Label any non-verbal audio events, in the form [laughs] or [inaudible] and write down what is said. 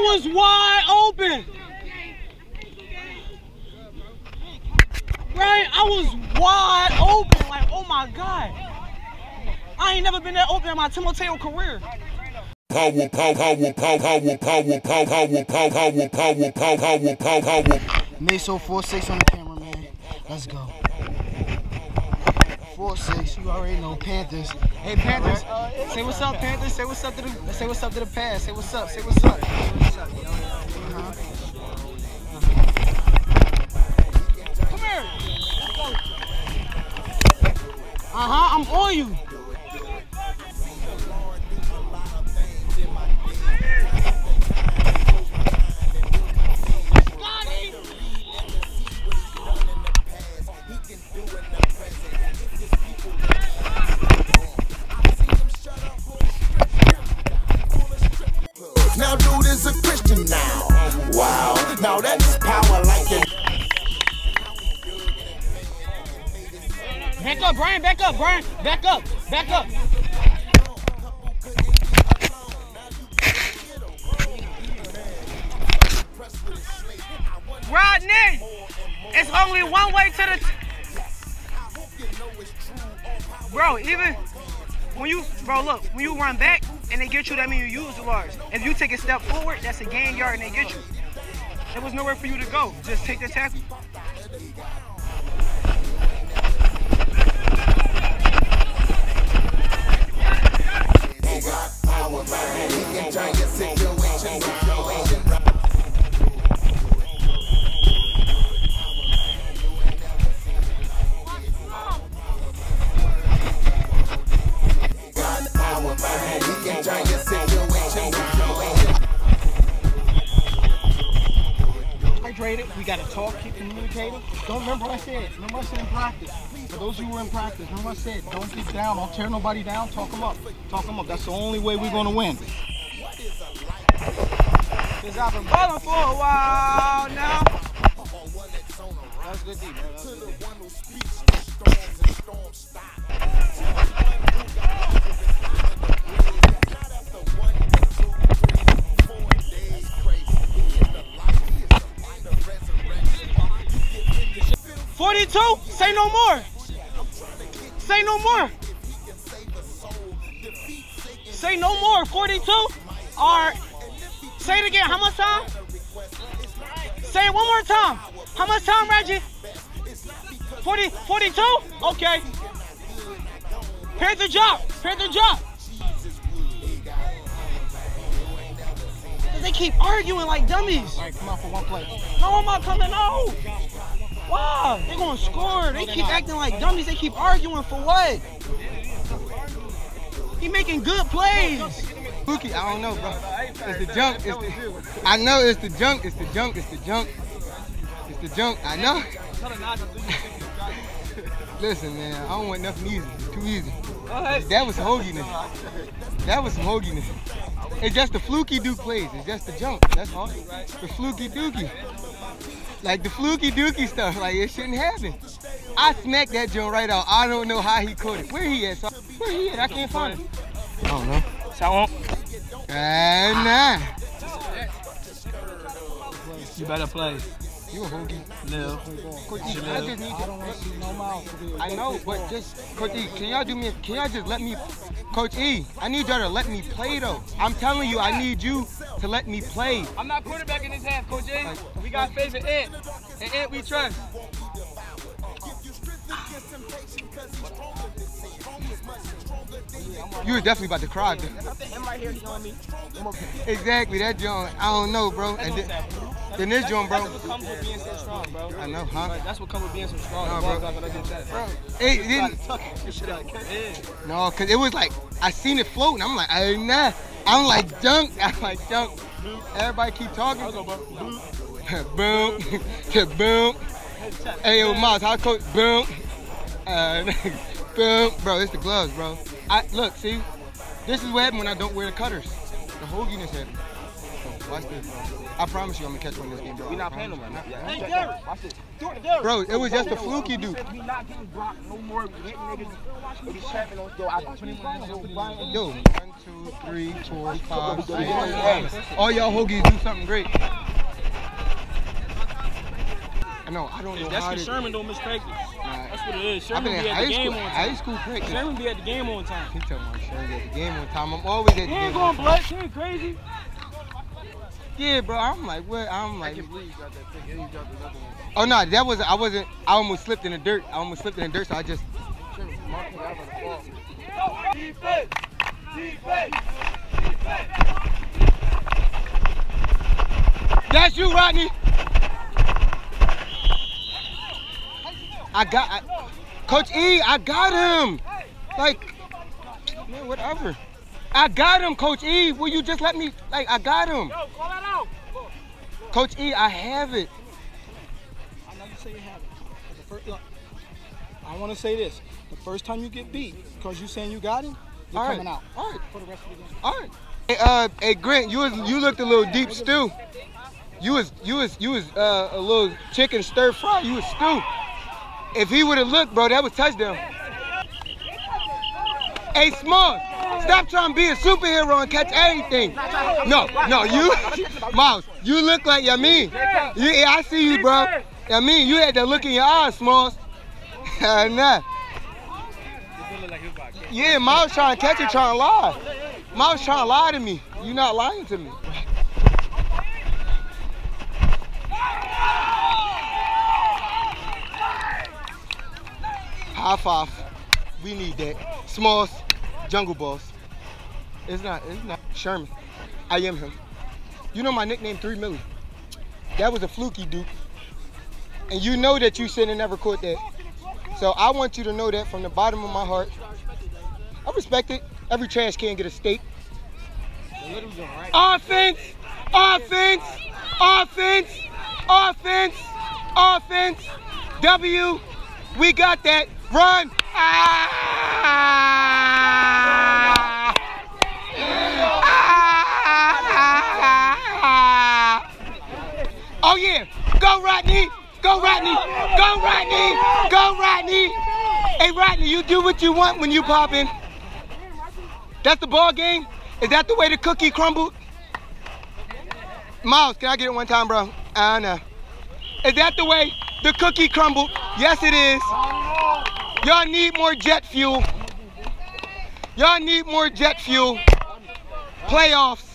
I was wide open. Right? I was wide open. Like, oh my God. I ain't never been that open in my Timoteo career. Power, power, power, power, power, power, power, power, power, power, power, power, power, power. Maso 4-6 on the camera, man. Let's go. 4-6, you already know Panthers. Hey Panthers, say what's up, Panthers. Say what's up to the say what's up to the past. Say what's up. Say what's up. Come here. Uh huh. I'm on you. Now dude is a Christian now. Wow. Now that's power like the Back up, Brian. Back up, Brian. Back up. Back up. Rodney, it's only one way to the. Bro, even when you, bro, look, when you run back and they get you, that means you use the large. If you take a step forward, that's a gain yard and they get you. There was nowhere for you to go. Just take the tackle. He can turn your hydrated. We gotta talk, keep communicating. Don't remember what I said. Remember what I said in practice. For those of you who were in practice, remember what I said. Don't get down. Don't tear nobody down. Talk them up. Talk them up. That's the only way we're gonna win. Cause I've been balling for a while now. That's good D, man. That's good D. Forty-two. Say no more. Say no more. Say no more. Forty-two. All right. Say it again. How much time? Say it one more time. How much time, Reggie? 40, 42? Okay. Panther Here's the drop. They keep arguing like dummies. All right, come out for one play. No, I'm not coming out. Wow, they gonna score. They keep acting like dummies. They keep arguing for what? He making good plays. Pookie, I don't know, bro. It's the junk. It's the, I know it's the junk. It's the junk. It's the junk. It's the junk. I know. [laughs] Listen, man, I don't want nothing easy. It's too easy. That was hoaginess. That was some hoaginess. It's just the fluky Duke plays. It's just the junk. That's all. The fluky dookie. Like the fluky dookie stuff. Like it shouldn't happen. I smacked that joint right out. I don't know how he caught it. Where he at? son? Where he at? I can't find him. I don't know. So And nah. you better play. You a hoagie. Lil. Coach E, I just need to. I know, but just Coach E, can y'all do me? Can y'all just let me, Coach E? I need y'all to let me play though. I'm telling you, I need you to let me play. I'm not quarterback in this half, Coach A. We got in Ant. And Ant we trust. You was definitely about to cry. dude. Him right here, you know what I mean? Exactly, that joint. I don't know, bro. Then this joint, bro. That's what comes with being so strong, bro. I know, huh? Like, that's what comes with being so strong. Nah, The bro. not gonna get that. It didn't. Tuck this shit out. Yeah. No, cause it was like I seen it floating. I'm like, I nah. I'm like junk. [laughs] I'm like junk. Everybody keep talking. [laughs] boom, [laughs] boom. Hey yo, Miles, how coach? Boom, uh, boom, bro. It's the gloves, bro. I look, see, this is what happens when I don't wear the cutters. The hoaginess happens. Watch this. I promise you I'm gonna catch one this game, bro. We I not playing no promise more. you. Yeah. Watch this. Do it, Derek. Bro, it was just a fluky dude. We not getting blocked no more. Hitting niggas. We be trapping on. Yo, I got you. Yo, one, two, three, four, five, six. All y'all hoagies do something great. I know, I don't know That's how because to. Sherman don't miss practice. Nah, That's what it is. Sherman be in at the high game school, on high time. school practice. Sherman be at the game on time. He talking about Sherman at the game on time. I'm always at the He game. ain't going time. blood. He ain't crazy. Yeah, bro. I'm like, what? I'm like, believe you got that pick. And you the one. oh no, that was I wasn't. I almost slipped in the dirt. I almost slipped in the dirt, so I just. Mark me out on the ball. That's you, Rodney. I got, I, Coach E. I got him. Like, man, whatever. I got him, Coach E. Will you just let me? Like, I got him. Yo, call that out. Coach E, I have it. I know you say you have it. the first- look, I want to say this. The first time you get beat, because you saying you got him, you're All right. coming out All right. for the rest of the game. All right. Hey, uh, hey, Grant, you was you looked a little deep stew. You was you was you was uh, a little chicken stir fry. You was stew. If he would have looked, bro, that was touchdown. Hey, Small, stop trying to be a superhero and catch everything. No, no, you, [laughs] Miles, you look like Yamin. You, yeah, I see you, bro. Yamin, you had that look in your eyes, Smalls. [laughs] nah. Yeah, Miles trying to catch it, trying to lie. Miles trying to lie to me. You're not lying to me. High five. We need that. Smalls, jungle boss. It's not, it's not Sherman. I am him. You know my nickname, Three Millie. That was a fluky dude. And you know that you shouldn't have never caught that. So I want you to know that from the bottom of my heart. I respect it. Every trash can get a steak. Offense, offense, offense, offense, offense. W, we got that. Run. Ah! Ah! Oh yeah, go Rodney, go Rodney, go Rodney, go Rodney. Hey Rodney, you do what you want when you pop in. That's the ball game. Is that the way the cookie crumbled? Miles, can I get it one time, bro? I don't know. Is that the way the cookie crumbled? Yes, it is. Y'all need more jet fuel. Y'all need more jet fuel. Playoffs.